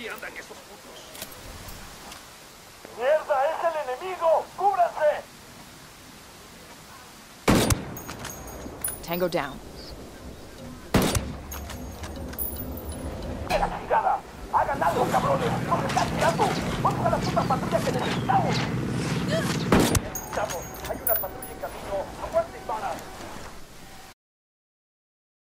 Aquí andan esos putos. ¡Mierda! ¡Es el enemigo! ¡Cúbranse! Tango down. ¡La chingada! ¡Hagan algo, cabrones! ¡Nos están tirando! ¡Vamos a las putas patrullas que necesitamos! ¡Necesitamos!